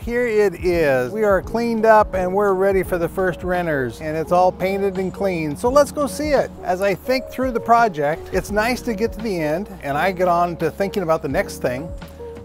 Here it is. We are cleaned up and we're ready for the first renters and it's all painted and clean. So let's go see it. As I think through the project, it's nice to get to the end and I get on to thinking about the next thing.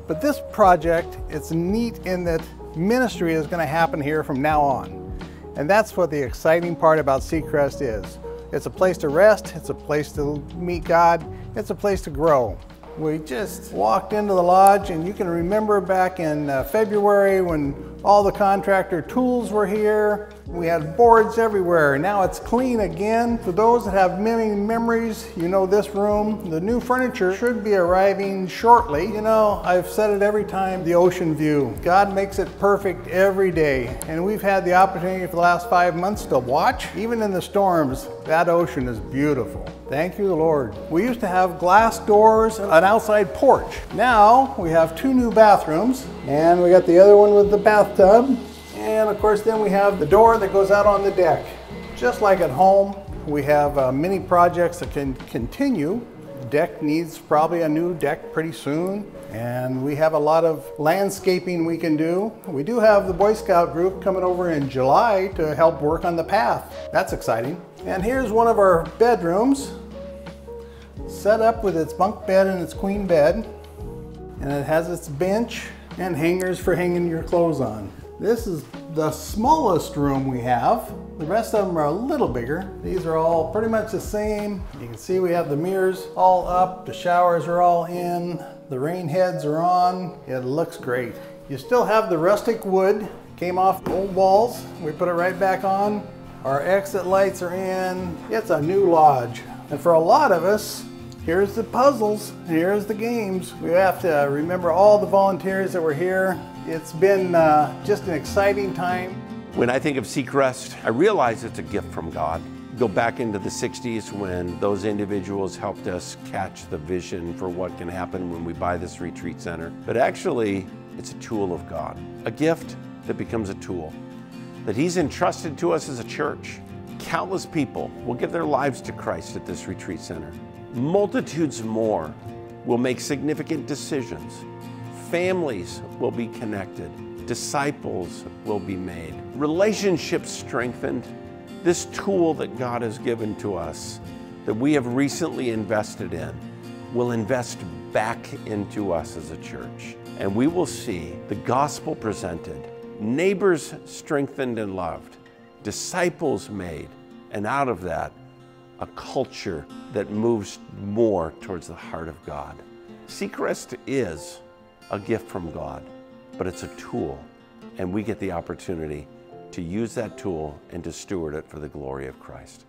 But this project, it's neat in that ministry is going to happen here from now on. And that's what the exciting part about SeaKrest is. It's a place to rest, it's a place to meet God, it's a place to grow. We just walked into the lodge and you can remember back in uh, February when all the contractor tools were here. We had boards everywhere. Now it's clean again. For those that have many memories, you know this room. The new furniture should be arriving shortly. You know, I've said it every time, the ocean view. God makes it perfect every day. And we've had the opportunity for the last five months to watch. Even in the storms, that ocean is beautiful. Thank you, the Lord. We used to have glass doors, an outside porch. Now we have two new bathrooms, and we got the other one with the bathtub. And of course, then we have the door that goes out on the deck. Just like at home, we have uh, many projects that can continue. Deck needs probably a new deck pretty soon. And we have a lot of landscaping we can do. We do have the Boy Scout group coming over in July to help work on the path. That's exciting. And here's one of our bedrooms set up with its bunk bed and its queen bed. And it has its bench and hangers for hanging your clothes on. This is the smallest room we have. The rest of them are a little bigger. These are all pretty much the same. You can see we have the mirrors all up, the showers are all in, the rain heads are on. It looks great. You still have the rustic wood, came off old walls. We put it right back on. Our exit lights are in. It's a new lodge. And for a lot of us, here's the puzzles, here's the games. We have to remember all the volunteers that were here. It's been uh, just an exciting time. When I think of SeaKrest, I realize it's a gift from God. Go back into the 60s when those individuals helped us catch the vision for what can happen when we buy this retreat center. But actually, it's a tool of God, a gift that becomes a tool that He's entrusted to us as a church. Countless people will give their lives to Christ at this retreat center. Multitudes more will make significant decisions. Families will be connected. Disciples will be made. Relationships strengthened. This tool that God has given to us, that we have recently invested in, will invest back into us as a church. And we will see the gospel presented neighbors strengthened and loved, disciples made, and out of that, a culture that moves more towards the heart of God. SeaKrest is a gift from God, but it's a tool, and we get the opportunity to use that tool and to steward it for the glory of Christ.